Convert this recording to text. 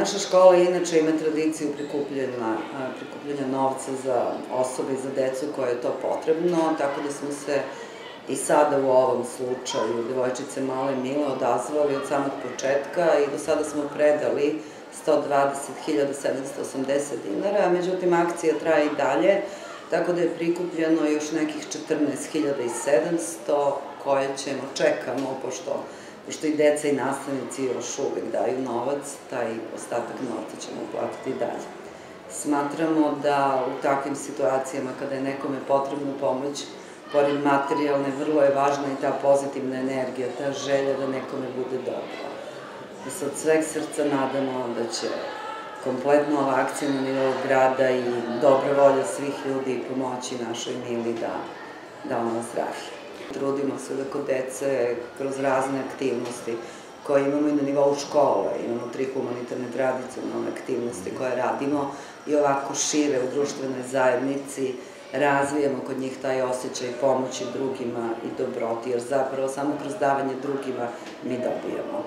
Naša škola inače ima tradiciju prikupljanja, novca za osobe i za decu koje je to potrebno, tako da smo se i sada u ovom slučaju devojčice Male Mile odazvali od samog početka i do sada smo predali 120.780 dinara, međutim akcija traje i dalje, tako da je prikupljeno još nekih 14.700 koje ćemo, čekamo, pošto pošto i deca i nastavnici još uvek daju novac, taj ostatak novca ćemo platiti dalje. Smatramo da u takvim situacijama kada je nekome potrebna pomoć, pored materijalne, vrlo je važna i ta pozitivna energija, ta želja da nekome bude dobro. Da se od sveg srca nadamo da će kompletno ova akcija na nivou grada i dobra volja svih ljudi pomoći našoj Mili da, da ona zdravi. Trudimo se da kod dece kroz razne aktivnosti koje imamo i na nivou škole, imamo tri humanitarne tradicionalne aktivnosti koje radimo i ovako šire u društvenoj zajednici razvijamo kod njih taj osjećaj pomoći drugima i dobroti, jer zapravo samo kroz davanje drugima mi dobijamo.